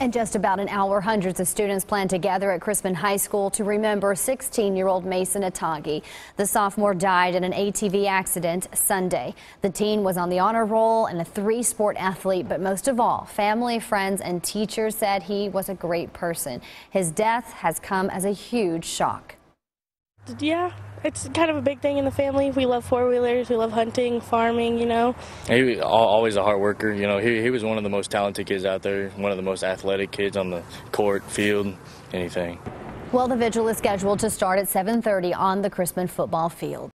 In just about an hour, hundreds of students plan to gather at Chrisman High School to remember 16-year-old Mason Atagi. The sophomore died in an ATV accident Sunday. The teen was on the honor roll and a three-sport athlete, but most of all, family, friends, and teachers said he was a great person. His death has come as a huge shock. Yeah, it's kind of a big thing in the family. We love four wheelers, we love hunting, farming, you know. He was always a hard worker. You know, he, he was one of the most talented kids out there, one of the most athletic kids on the court, field, anything. Well, the vigil is scheduled to start at 7:30 on the Chrisman football field.